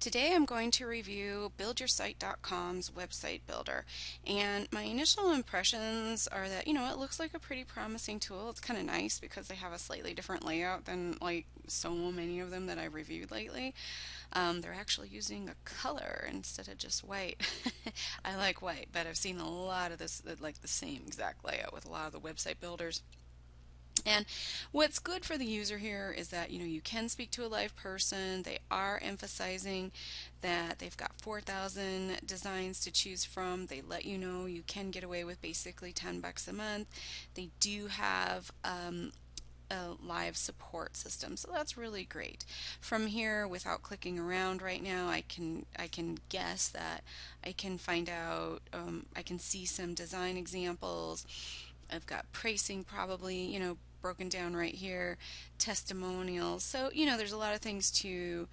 Today I'm going to review BuildYourSite.com's website builder and my initial impressions are that you know it looks like a pretty promising tool. It's kind of nice because they have a slightly different layout than like so many of them that I've reviewed lately. Um, they're actually using a color instead of just white. I like white but I've seen a lot of this like the same exact layout with a lot of the website builders. And what's good for the user here is that you know you can speak to a live person. They are emphasizing that they've got 4,000 designs to choose from. They let you know you can get away with basically 10 bucks a month. They do have um, a live support system so that's really great from here without clicking around right now I can I can guess that I can find out um, I can see some design examples I've got pricing probably you know broken down right here, testimonials. So, you know, there's a lot of things to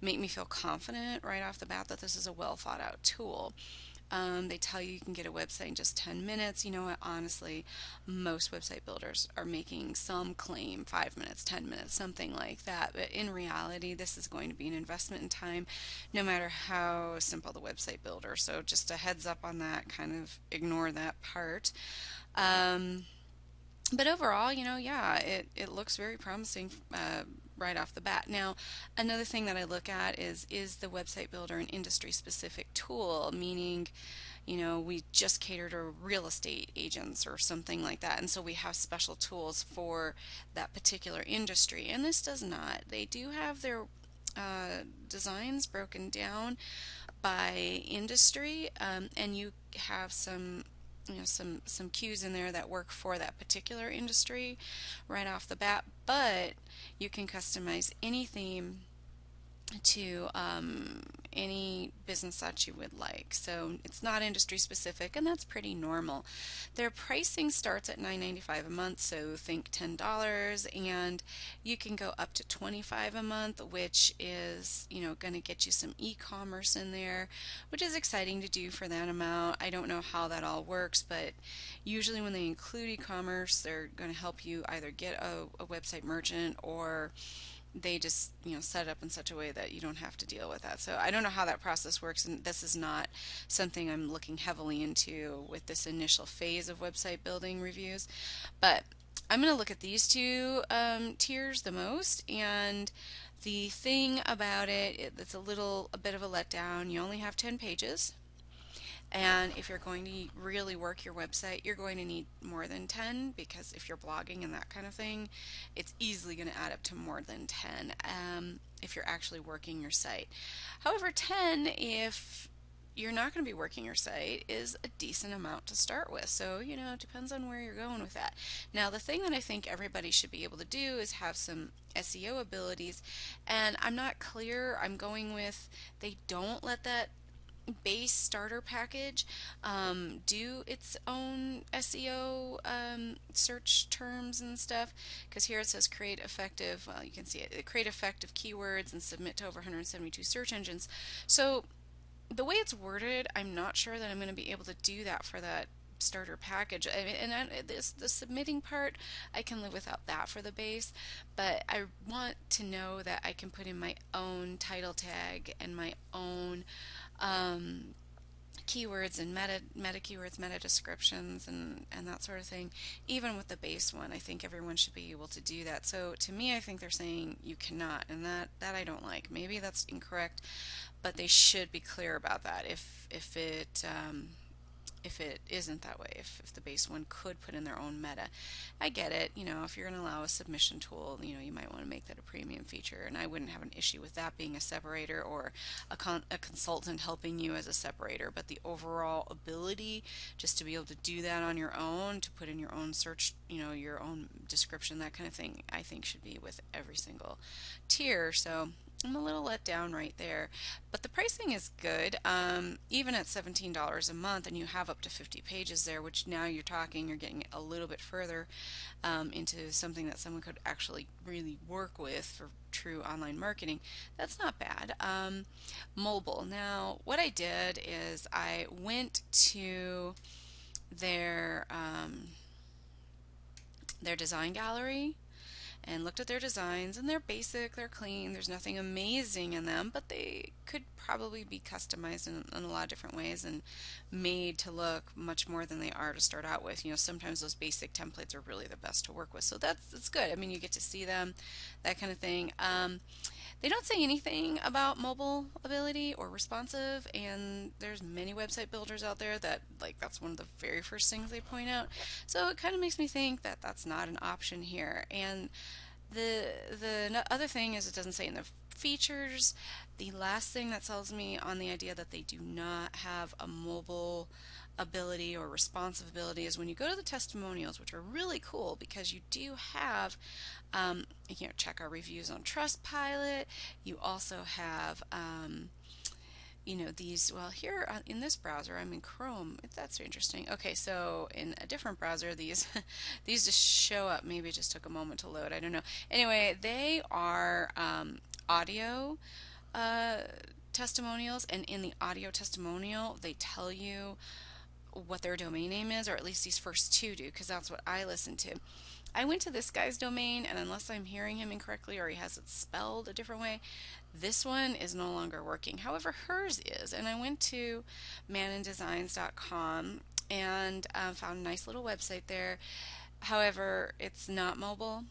make me feel confident right off the bat that this is a well thought out tool. Um, they tell you you can get a website in just 10 minutes. You know what? Honestly, most website builders are making some claim five minutes, 10 minutes, something like that. But in reality, this is going to be an investment in time, no matter how simple the website builder. So just a heads up on that. Kind of ignore that part. Um, but overall, you know, yeah, it, it looks very promising uh, right off the bat. Now, another thing that I look at is is the website builder an industry specific tool, meaning, you know, we just cater to real estate agents or something like that, and so we have special tools for that particular industry. And this does not. They do have their uh, designs broken down by industry, um, and you have some you know some some cues in there that work for that particular industry right off the bat but you can customize any theme to um, any business that you would like. So it's not industry specific, and that's pretty normal. Their pricing starts at $9.95 a month, so think $10, and you can go up to 25 a month, which is you know going to get you some e-commerce in there, which is exciting to do for that amount. I don't know how that all works, but usually when they include e-commerce, they're going to help you either get a, a website merchant or they just you know set it up in such a way that you don't have to deal with that. So I don't know how that process works, and this is not something I'm looking heavily into with this initial phase of website building reviews. But I'm going to look at these two um, tiers the most, and the thing about it, it's a little a bit of a letdown. You only have 10 pages. And if you're going to really work your website, you're going to need more than 10 because if you're blogging and that kind of thing, it's easily going to add up to more than 10 um, if you're actually working your site. However, 10 if you're not going to be working your site is a decent amount to start with. So, you know, it depends on where you're going with that. Now, the thing that I think everybody should be able to do is have some SEO abilities. And I'm not clear. I'm going with they don't let that base starter package um, do its own SEO um, search terms and stuff. Because here it says create effective well you can see it create effective keywords and submit to over 172 search engines. So the way it's worded I'm not sure that I'm going to be able to do that for that starter package. I mean, and I, this the submitting part I can live without that for the base but I want to know that I can put in my own title tag and my own um, keywords and meta meta keywords, meta descriptions, and and that sort of thing. Even with the base one, I think everyone should be able to do that. So to me, I think they're saying you cannot, and that that I don't like. Maybe that's incorrect, but they should be clear about that. If if it um, if it isn't that way, if, if the base one could put in their own meta. I get it, you know, if you're going to allow a submission tool, you know, you might want to make that a premium feature, and I wouldn't have an issue with that being a separator or a, con- a consultant helping you as a separator, but the overall ability just to be able to do that on your own, to put in your own search, you know, your own description, that kind of thing, I think should be with every single tier. So I'm a little let down right there. But the pricing is good, um, even at $17 a month, and you have up to 50 pages there, which now you're talking, you're getting a little bit further um, into something that someone could actually really work with for true online marketing. That's not bad. Um, mobile. Now, what I did is I went to their um, their design gallery and looked at their designs and they're basic, they're clean, there's nothing amazing in them, but they could probably be customized in, in, a lot of different ways and made to look much more than they are to start out with. You know, sometimes those basic templates are really the best to work with. So that's, that's good. I mean, you get to see them, that kind of thing. Um, they don't say anything about mobile ability or responsive, and there's many website builders out there that like that's one of the very first things they point out. So it kind of makes me think that that's not an option here. And the the other thing is it doesn't say in the features. The last thing that sells me on the idea that they do not have a mobile ability or responsive ability is when you go to the testimonials, which are really cool because you do have, um, you know, check our reviews on Trustpilot. You also have, um, you know, these, well, here in this browser, I'm in Chrome. That's interesting. Okay, so in a different browser, these, these just show up. Maybe it just took a moment to load. I don't know. Anyway, they are um, audio uh, testimonials, and in the audio testimonial, they tell you what their domain name is, or at least these first two do, because that's what I listen to. I went to this guy's domain, and unless I'm hearing him incorrectly or he has it spelled a different way, this one is no longer working. However, hers is. And I went to manondesigns.com and uh, found a nice little website there. However, it's not mobile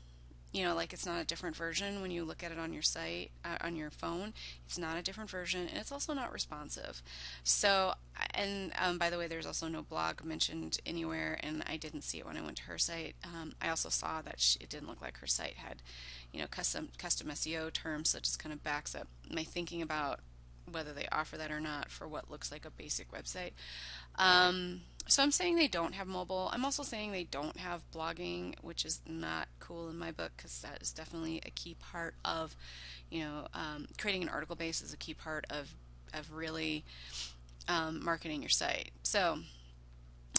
you know like it's not a different version when you look at it on your site uh, on your phone. It's not a different version and it's also not responsive. So and um, by the way there's also no blog mentioned anywhere and I didn't see it when I went to her site. Um, I also saw that she, it didn't look like her site had you know custom custom SEO terms so it just kind of backs up my thinking about whether they offer that or not for what looks like a basic website. Um, so I'm saying they don't have mobile. I'm also saying they don't have blogging, which is not cool in my book because that is definitely a key part of, you know, um, creating an article base is a key part of of really um, marketing your site. So.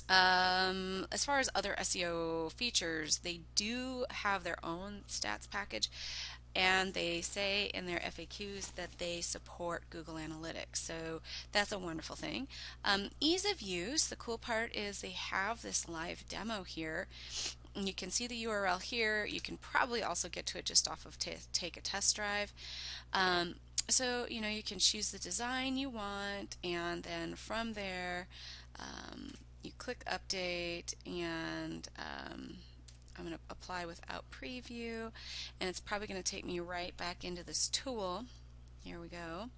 Um, as far as other SEO features, they do have their own stats package and they say in their FAQs that they support Google Analytics. So that's a wonderful thing. Um, ease of use, the cool part is they have this live demo here. You can see the URL here. You can probably also get to it just off of Take a Test Drive. Um, so, you know, you can choose the design you want, and then from there, um, you click Update, and um, I'm going to apply without preview and it's probably going to take me right back into this tool. Here we go.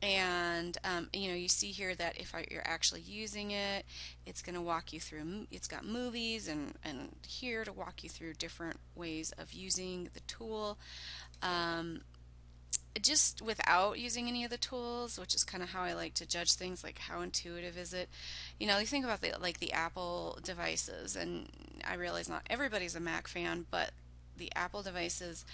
And um, you know, you see here that if you're actually using it, it's going to walk you through. It's got movies and and here to walk you through different ways of using the tool. Um, just without using any of the tools, which is kind of how I like to judge things, like how intuitive is it. You know, you think about the like the Apple devices, and I realize not everybody's a Mac fan, but the Apple devices,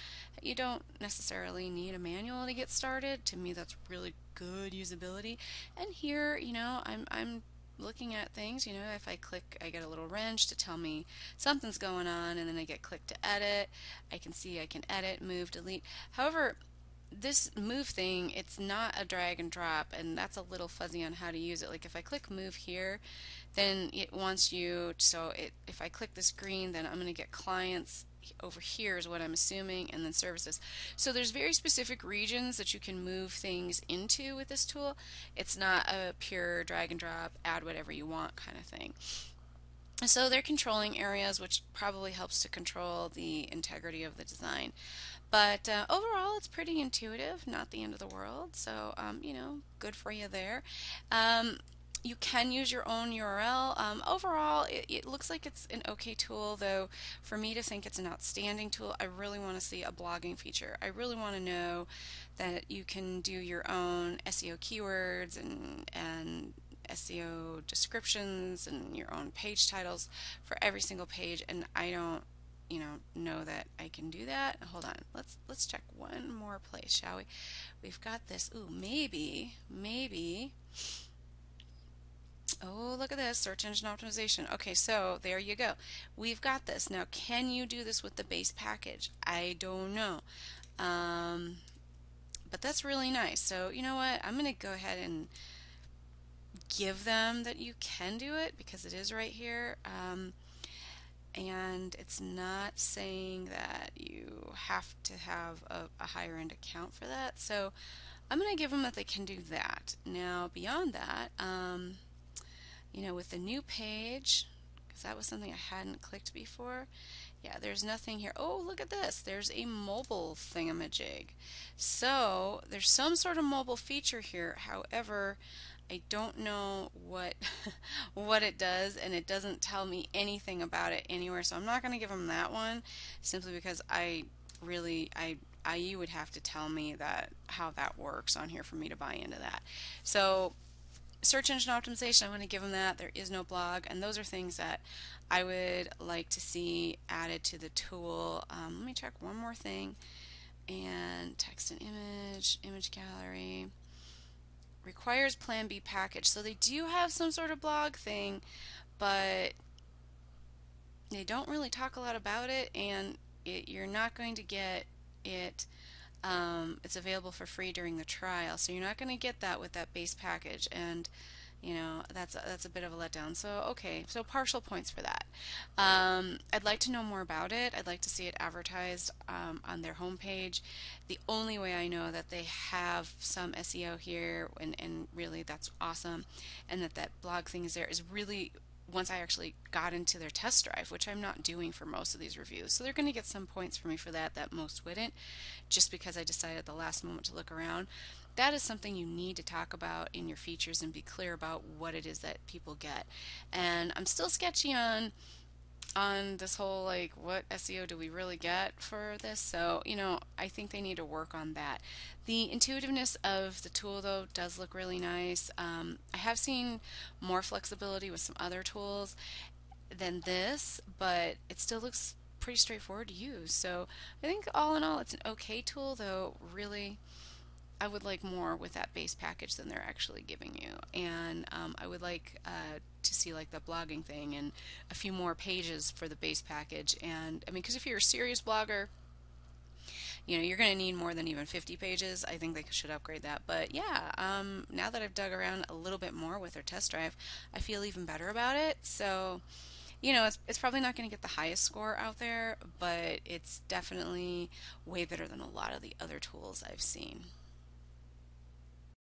you don't necessarily need a manual to get started. To me, that's really good usability. And here, you know, I'm I'm looking at things. You know, if I click, I get a little wrench to tell me something's going on, and then I get click to edit. I can see I can edit, move, delete. However, this move thing, it's not a drag and drop, and that's a little fuzzy on how to use it. Like if I click move here, then it wants you, so it, if I click this green, then I'm going to get clients over here is what I'm assuming, and then services. So there's very specific regions that you can move things into with this tool. It's not a pure drag and drop, add whatever you want kind of thing. So they're controlling areas, which probably helps to control the integrity of the design. But uh, overall, it's pretty intuitive, not the end of the world. So, um, you know, good for you there. Um, you can use your own URL. Um, overall, it, it, looks like it's an okay tool, though for me to think it's an outstanding tool, I really want to see a blogging feature. I really want to know that you can do your own SEO keywords and, and SEO descriptions and your own page titles for every single page, and I don't you know know that I can do that. Hold on. Let's let's check one more place, shall we? We've got this. Ooh, maybe maybe Oh, look at this, search engine optimization. Okay, so there you go. We've got this. Now, can you do this with the base package? I don't know. Um, but that's really nice. So, you know what? I'm to go ahead and give them that you can do it because it is right here. Um, and it's not saying that you have to have a, a higher end account for that. So I'm going to give them that they can do that. Now, beyond that, um, you know, with the new page, because that was something I hadn't clicked before. Yeah, there's nothing here. Oh, look at this. There's a mobile thingamajig. So there's some sort of mobile feature here. However, I don't know what what it does and it doesn't tell me anything about it anywhere so I'm not going to give them that one simply because I really I you would have to tell me that how that works on here for me to buy into that. So search engine optimization I'm going to give them that there is no blog and those are things that I would like to see added to the tool. Um, let me check one more thing and text and image image gallery requires Plan B package. So they do have some sort of blog thing, but they don't really talk a lot about it, and it, you're not going to get it. Um, it's available for free during the trial, so you're not going to get that with that base package. And you know that's that's a bit of a letdown. So okay, so partial points for that. Um, I'd like to know more about it. I'd like to see it advertised um, on their homepage. The only way I know that they have some SEO here, and, and really that's awesome, and that that blog thing is there is really once I actually got into their test drive, which I'm not doing for most of these reviews. So they're going to get some points for me for that that most wouldn't, just because I decided at the last moment to look around that is something you need to talk about in your features and be clear about what it is that people get. And I'm still sketchy on on this whole like what SEO do we really get for this? So you know I think they need to work on that. The intuitiveness of the tool though does look really nice. Um, I have seen more flexibility with some other tools than this but it still looks pretty straightforward to use. So I think all in all it's an okay tool though really I would like more with that base package than they're actually giving you. And um, I would like uh, to see like the blogging thing and a few more pages for the base package. And I mean, because if you're a serious blogger, you know, you're going to need more than even 50 pages. I think they should upgrade that. But yeah, um, now that I've dug around a little bit more with their test drive, I feel even better about it. So, you know, it's, it's probably not going to get the highest score out there, but it's definitely way better than a lot of the other tools I've seen.